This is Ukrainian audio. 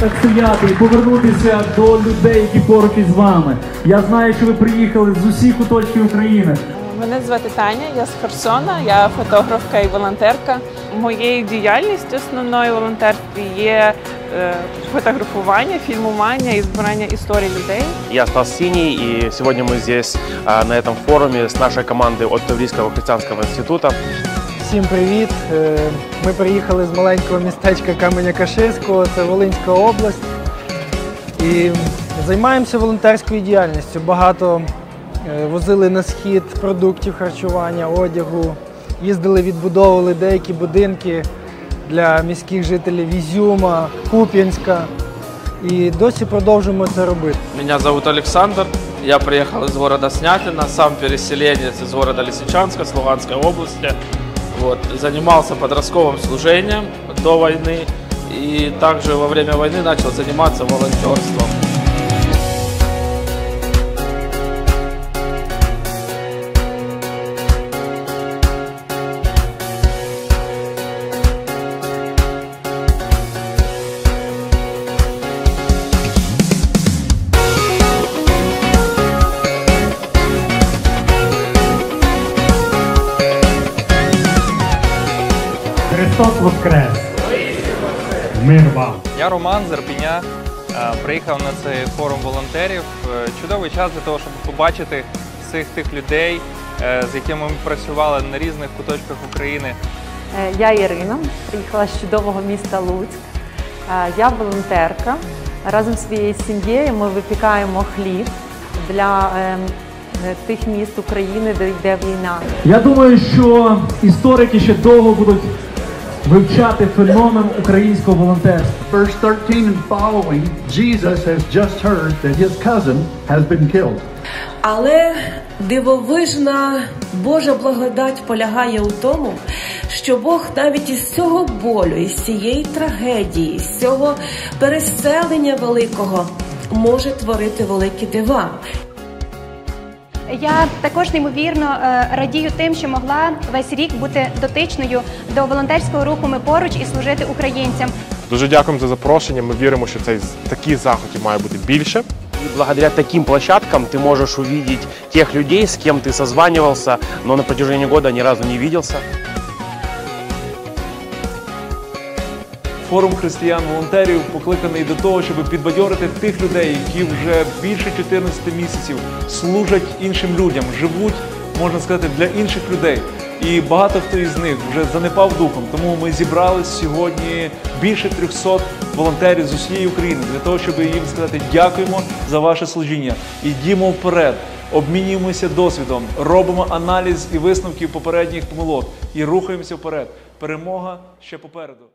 так стояти і повернутися до людей, які поруч із вами. Я знаю, що ви приїхали з усіх куточків України. Мене звати Таня, я з Херсона, я фотографка і волонтерка. Моєю діяльністю основною волонтерстві є е, фотографування, фільмування і збирання історій людей. Я Стас Синий, и сегодня мы здесь на этом форуме с нашей командой от Таврийского христианского института. Всім привіт! Е, Ми приїхали з маленького містечка Каменя-Каширського, це Волинська область. І займаємося волонтерською діяльністю. Багато е, возили на схід продуктів харчування, одягу, їздили, відбудовували деякі будинки для міських жителів Ізюма, Куп'янська. І досі продовжуємо це робити. Меня зовут Александр. Я приехал из города Снятина, сам переселенец из города Лисичанска, с области. Вот, занимался подростковым служением до войны и также во время войны начал заниматься волонтерством. Христос Воскрес! Мир вам! Я Роман з Ирпеня. Е, Приїхав на цей форум волонтерів. Е, Чудовий час для того, щоб побачити всіх тих людей, е, з якими ми працювали на різних куточках України. Я Ірина, приїхала з чудового міста Луцьк. Я волонтерка. Разом з своєю сім'єю ми випікаємо хліб для ем, тих міст України, де йде війна. Я думаю, що історики ще довго будуть вивчати феномен українського волонтерства. Verse 13 and following, Jesus has just heard that his cousin has been killed. Але дивовижна Божа благодать полягає у тому, що Бог навіть із цього болю, із цієї трагедії, з цього переселення великого може творити великі дива. Я також неймовірно е, радію тим, що могла весь рік бути дотичною до волонтерського руху Ми поруч і служити українцям. Дуже дякуємо за запрошення. Ми віримо, що цей таких заходів має бути більше. И благодаря таким площадкам ты можешь увидеть тех людей, с кем ты созванивался, но на протяжении года ни разу не виделся. Форум християн-волонтерів покликаний до того, щоб підбадьорити тих людей, які вже більше 14 місяців служать іншим людям, живуть, можна сказати, для інших людей. І багато хто із них вже занепав духом. Тому ми зібрали сьогодні більше 300 волонтерів з усієї України для того, щоб їм сказати дякуємо за ваше служіння. Ідімо вперед, обмінюємося досвідом, робимо аналіз і висновки попередніх помилок і рухаємося вперед. Перемога ще попереду.